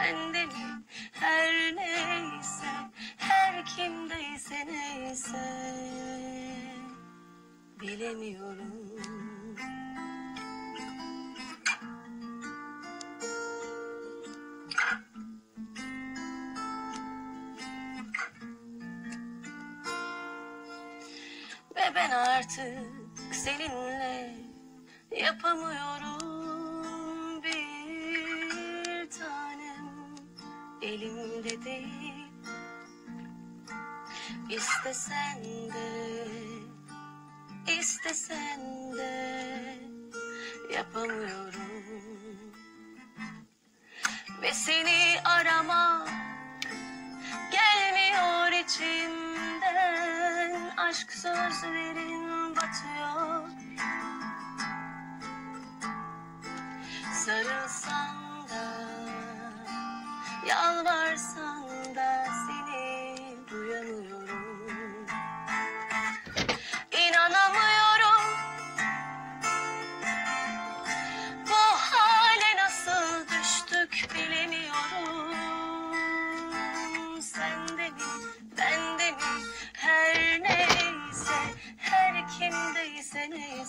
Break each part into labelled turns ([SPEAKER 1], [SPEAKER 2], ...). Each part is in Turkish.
[SPEAKER 1] Sen de her neyse Her kimdeyse neyse. Bilemiyorum. Ve ben artık seninle yapamıyorum. Elimde değil. İstesen de istesen de yapamıyorum. Ve seni aramak gelmiyor içimden. Aşk sözlerin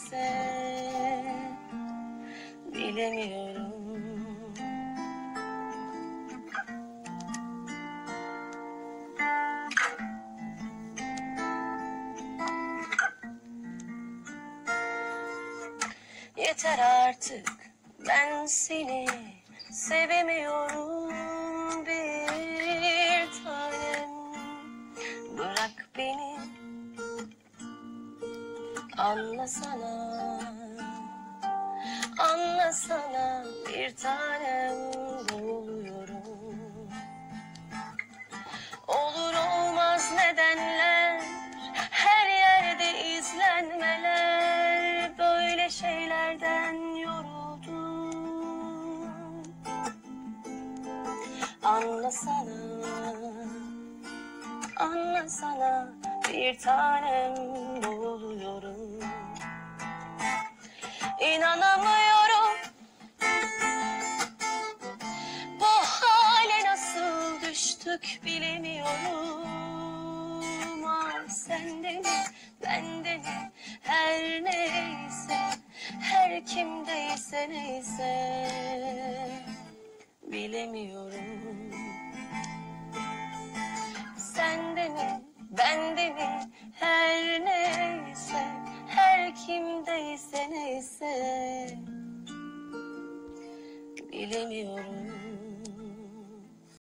[SPEAKER 1] neyse bilemiyorum. Yeter artık ben seni sevemiyorum anlasana. Anlasana. Bir tanem boğuluyorum Olur olmaz nedenler. Her yerde izlenmeler. Böyle şeylerden yoruldum. Anlasana. Anlasana bir tanem boğuluyorum İnanamıyorum. Bu hale nasıl düştük bilemiyorum. Ah sen de mi ben de mi? Her neyse her kimdeyse neyse. Bilemiyorum bilemiyorum